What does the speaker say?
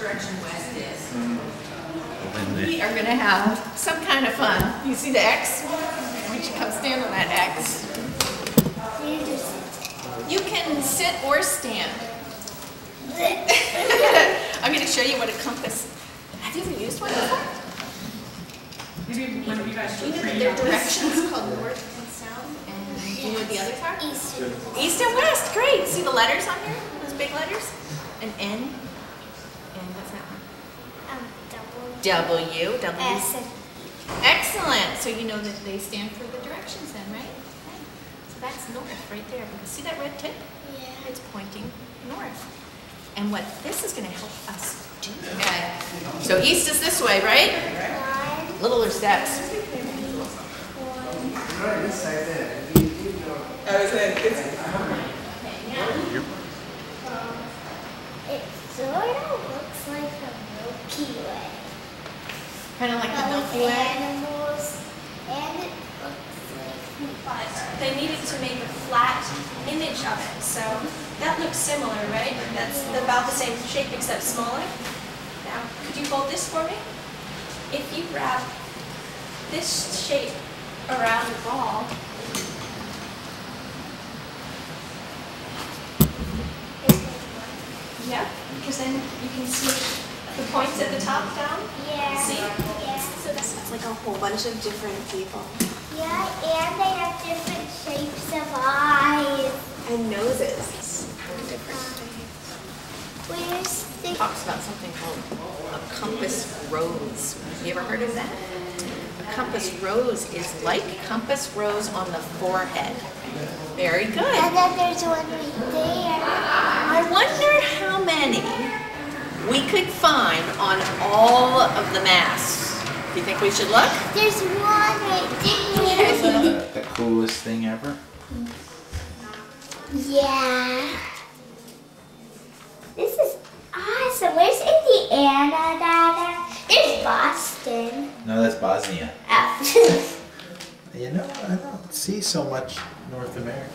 direction west is. We are gonna have some kind of fun. You see the X? We should come stand on that X. You can sit or stand. I'm gonna show you what a compass, have you ever used one before? Maybe one of you guys Do you should know that train there are on this. directions called north and south? And do you know what the others are? East. East and west, great. See the letters on here? Those big letters? An N? And what's that one? Um, double. W, W. S and Excellent. So you know that they stand for the directions then, right? Okay. So that's north right there. See that red tip? yeah. It's pointing north. And what this is going to help us do. Okay. So east is this way, right? One, Littler steps. I was saying, it's, it sort of looks like a Milky Way. Kind of like the But Milky Way. animals, and it looks like but they needed to make a flat image of it. So that looks similar, right? That's about the same shape except smaller. Now, could you hold this for me? If you wrap this shape around the ball, yeah, because then you can see the points at the top down. Yeah. See? Yeah. So this looks like a whole bunch of different people. Yeah, and they have different shapes of eyes. And noses. Different. Um, where's the Talks about something called a compass rose. Have You ever heard of that? A compass rose is like compass rose on the forehead. Very good. And then there's one right there. I wonder how many we could find on all of the masks. Do you think we should look? There's one right there. the, the coolest thing ever. Yeah. This is awesome. Where's Indiana, Dada? There's Boston. No, that's Bosnia. Oh. You know, I don't see so much North America.